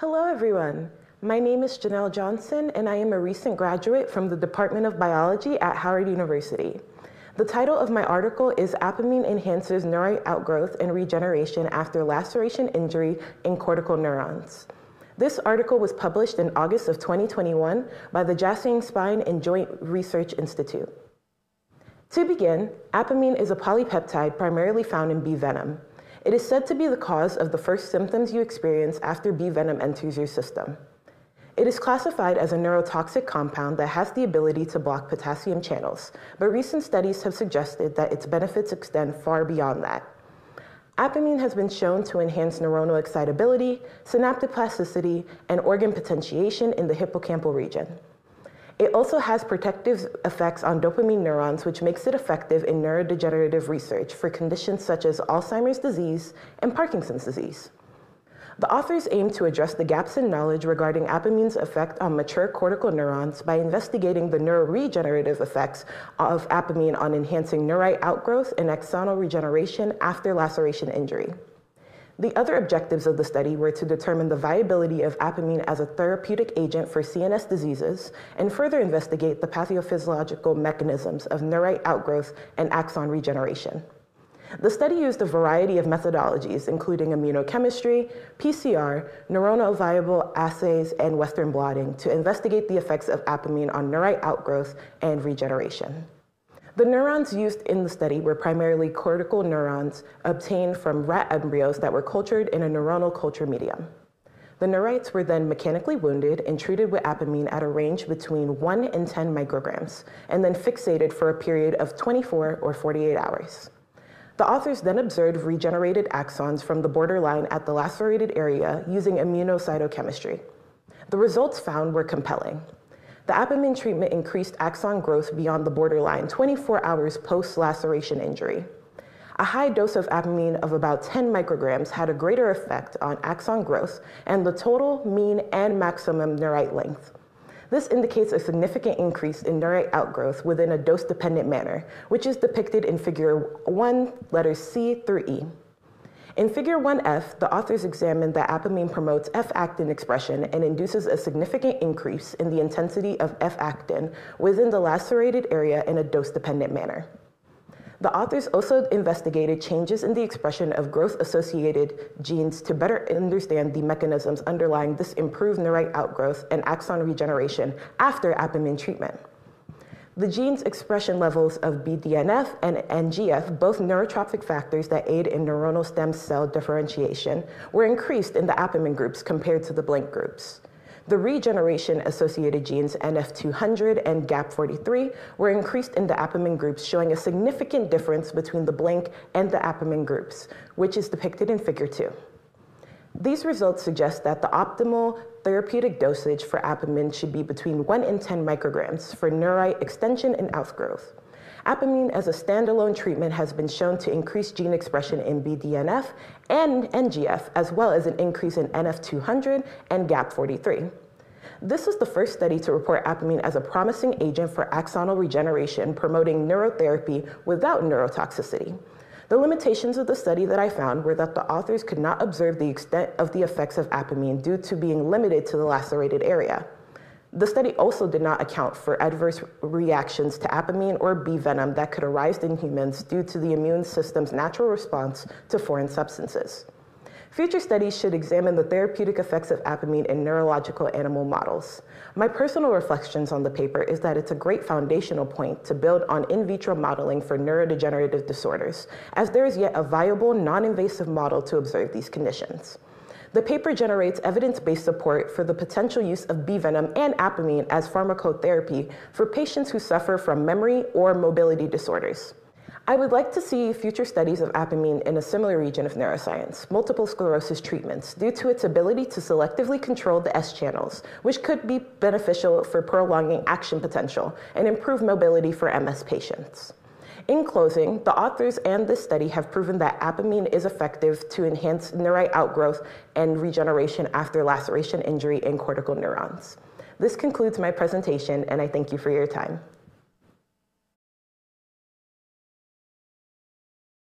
Hello, everyone. My name is Jheannelle Johnson, and I am a recent graduate from the Department of Biology at Howard University. The title of my article is Apamine Enhances Neurite Outgrowth and Regeneration After Laceration Injury in Cortical Neurons. This article was published in August of 2021 by the Jaseng Spine and Joint Research Institute. To begin, apamine is a polypeptide primarily found in bee venom. It is said to be the cause of the first symptoms you experience after bee venom enters your system. It is classified as a neurotoxic compound that has the ability to block potassium channels, but recent studies have suggested that its benefits extend far beyond that. Apamine has been shown to enhance neuronal excitability, synaptic plasticity, and organ potentiation in the hippocampal region. It also has protective effects on dopamine neurons, which makes it effective in neurodegenerative research for conditions such as Alzheimer's disease and Parkinson's disease. The authors aim to address the gaps in knowledge regarding apamine's effect on mature cortical neurons by investigating the neuroregenerative effects of apamine on enhancing neurite outgrowth and axonal regeneration after laceration injury. The other objectives of the study were to determine the viability of apamine as a therapeutic agent for CNS diseases and further investigate the pathophysiological mechanisms of neurite outgrowth and axon regeneration. The study used a variety of methodologies, including immunochemistry, PCR, neuronal viable assays, and Western blotting to investigate the effects of apamine on neurite outgrowth and regeneration. The neurons used in the study were primarily cortical neurons obtained from rat embryos that were cultured in a neuronal culture medium. The neurites were then mechanically wounded and treated with apamine at a range between 1 and 10 micrograms, and then fixated for a period of 24 or 48 hours. The authors then observed regenerated axons from the borderline at the lacerated area using immunocytochemistry. The results found were compelling. The apamine treatment increased axon growth beyond the borderline 24 hours post laceration injury. A high dose of apamine of about 10 micrograms had a greater effect on axon growth and the total, mean, and maximum neurite length. This indicates a significant increase in neurite outgrowth within a dose dependent manner, which is depicted in figure 1, letters C through E. In figure 1F, the authors examined that apamine promotes F-actin expression and induces a significant increase in the intensity of F-actin within the lacerated area in a dose-dependent manner. The authors also investigated changes in the expression of growth-associated genes to better understand the mechanisms underlying this improved neurite outgrowth and axon regeneration after apamine treatment. The gene's expression levels of BDNF and NGF, both neurotrophic factors that aid in neuronal stem cell differentiation, were increased in the apamine groups compared to the blink groups. The regeneration associated genes NF200 and GAP43 were increased in the apamine groups, showing a significant difference between the blink and the apamine groups, which is depicted in figure two. These results suggest that the optimal therapeutic dosage for apamine should be between 1 and 10 micrograms for neurite extension and outgrowth. Apamine as a standalone treatment has been shown to increase gene expression in BDNF and NGF, as well as an increase in NF200 and GAP43. This is the first study to report apamine as a promising agent for axonal regeneration, promoting neurotherapy without neurotoxicity. The limitations of the study that I found were that the authors could not observe the extent of the effects of apamine due to being limited to the lacerated area. The study also did not account for adverse reactions to apamine or bee venom that could arise in humans due to the immune system's natural response to foreign substances. Future studies should examine the therapeutic effects of apamine in neurological animal models. My personal reflections on the paper is that it's a great foundational point to build on in vitro modeling for neurodegenerative disorders, as there is yet a viable, non-invasive model to observe these conditions. The paper generates evidence-based support for the potential use of bee venom and apamine as pharmacotherapy for patients who suffer from memory or mobility disorders. I would like to see future studies of apamine in a similar region of neuroscience, multiple sclerosis treatments, due to its ability to selectively control the S channels, which could be beneficial for prolonging action potential and improve mobility for MS patients. In closing, the authors and this study have proven that apamine is effective to enhance neurite outgrowth and regeneration after laceration injury in cortical neurons. This concludes my presentation, and I thank you for your time.